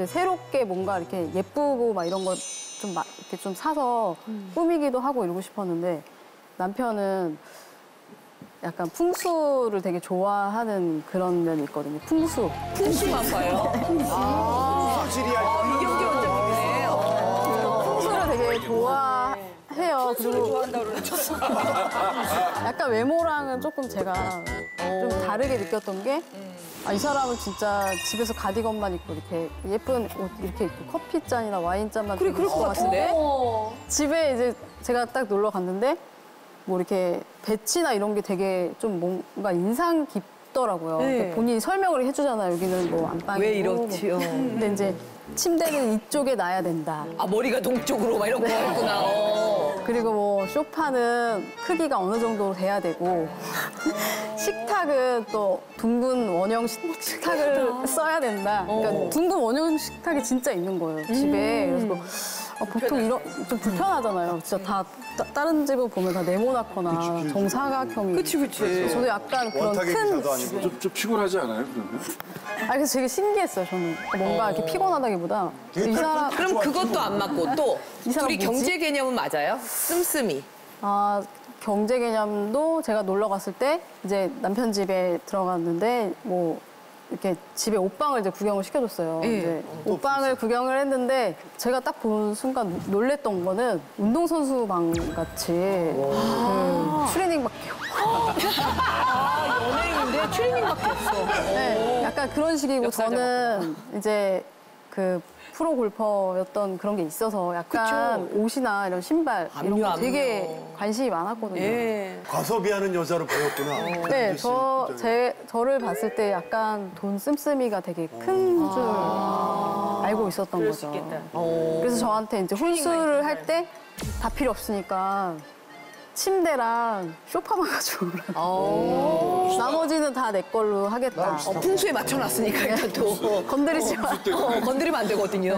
이제 새롭게 뭔가 이렇게 예쁘고 막 이런 걸좀 이렇게 좀 사서 꾸미기도 하고 이러고 싶었는데 남편은 약간 풍수를 되게 좋아하는 그런 면이 있거든요. 풍수. 풍수만 봐요. 이경규 원장님이네. 어. 풍수를 되게 좋아해요. 그리고 좋아한다 그러는 약간 외모랑은 조금 제가 좀 다르게 느꼈던 게, 아, 이 사람은 진짜 집에서 가디건만 입고 이렇게 예쁜 옷 이렇게 입고 커피잔이나 와인잔만 그래, 그럴 것 같은데? 집에 이제 제가 딱 놀러 갔는데, 뭐 이렇게 배치나 이런 게 되게 좀 뭔가 인상 깊더라고요. 네. 본인이 설명을 해주잖아요. 여기는 뭐 안방이고. 왜 이렇지요? 뭐. 근데 이제 침대는 이쪽에 놔야 된다. 아, 머리가 동쪽으로 막 이런 거 했구나. 어. 그리고 뭐 소파는 크기가 어느 정도 돼야 되고 식탁은 또 둥근 원형 식- 식탁을 써야 된다. 그러니까 둥근 원형 식탁이 진짜 있는 거예요 집에. 그래서 뭐, 어, 보통 이런 좀 불편하잖아요. 진짜 다 따- 다른 집을 보면 다 네모나거나 정사각형이. 그치, 그치. 저도 약간 그런 큰. 좀, 좀 피곤하지 않아요, 그러면? 아 그래서 되게 신기했어요. 저는 뭔가 이렇게 피곤하다기 보다 이 사람 그럼 그것도 안 맞고 또 이 사람 둘이 뭐지? 경제 개념은 맞아요? 씀씀이. 아, 경제 개념도 제가 놀러 갔을 때 이제 남편 집에 들어갔는데 뭐 이렇게 집에 옷방을 이제 구경을 시켜줬어요. 예. 이제 옷방을 구경을 했는데 제가 딱 본 순간 놀랬던 거는 운동선수 방 같이 그 트레이닝 막 아, 연예인인데 트레이닝밖에 없어. 네, 약간 그런 식이고. 저는 이제 그 프로 골퍼였던 그런 게 있어서 약간 옷이나 이런 신발 이런 거 압류. 되게 관심이 많았거든요. 예. 과소비하는 여자로 보였구나. 네, 씨 저. 제, 저를 봤을 때 약간 돈 씀씀이가 되게 큰 줄 알고 있었던 거죠. 어. 그래서 저한테 이제 혼수를 할 때 다 필요 없으니까 침대랑 소파만 가져오라고. 어. 나머지는 다 내 걸로 하겠다. 어, 풍수에 맞춰놨으니까 일단 또. 건드리지 마. 어, 건드리면 안 되거든요.